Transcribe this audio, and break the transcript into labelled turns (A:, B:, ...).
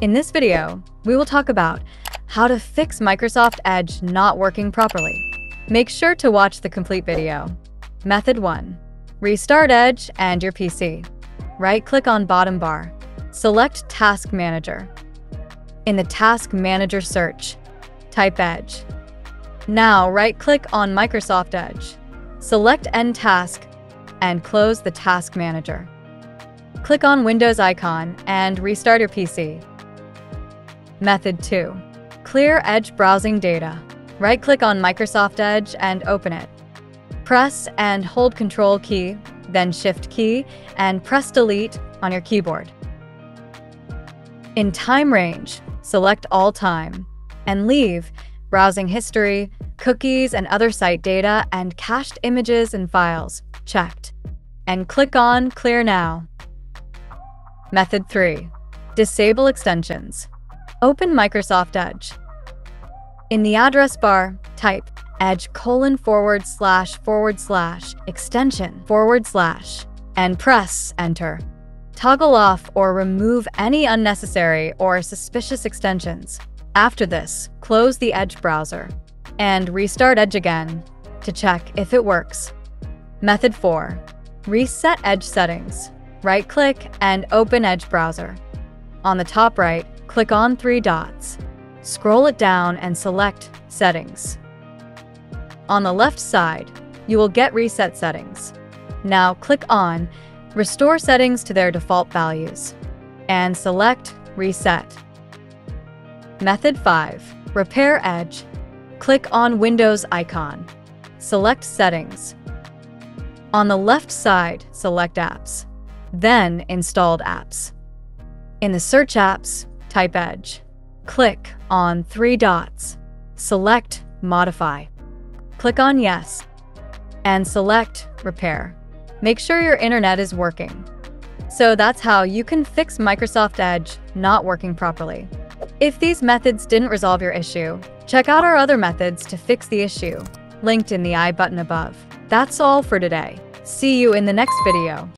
A: In this video, we will talk about how to fix Microsoft Edge not working properly. Make sure to watch the complete video. Method 1. Restart Edge and your PC. Right-click on bottom bar. Select Task Manager. In the Task Manager search, type Edge. Now right-click on Microsoft Edge. Select End Task and close the Task Manager. Click on Windows icon and restart your PC. Method 2. Clear Edge browsing data. Right-click on Microsoft Edge and open it. Press and hold Control key, then Shift key, and press Delete on your keyboard. In Time Range, select All Time, and leave Browsing History, Cookies and other site data, and cached images and files checked. And click on Clear Now. Method 3. Disable extensions. Open Microsoft Edge. In the address bar, type edge colon forward slash forward slash extension forward slash and press enter. Toggle off or remove any unnecessary or suspicious extensions. After this, close the Edge browser and restart Edge again to check if it works. Method 4. Reset Edge settings. Right-click and open Edge browser. On the top right, click on three dots. Scroll it down and select Settings. On the left side, you will get Reset Settings. Now click on Restore settings to their default values and select Reset. Method 5. Repair Edge. Click on Windows icon. Select Settings. On the left side, select Apps then Installed Apps. In the Search Apps, type Edge. Click on three dots. Select Modify. Click on Yes. And select Repair. Make sure your internet is working. So that's how you can fix Microsoft Edge not working properly. If these methods didn't resolve your issue, check out our other methods to fix the issue, linked in the I button above. That's all for today. See you in the next video.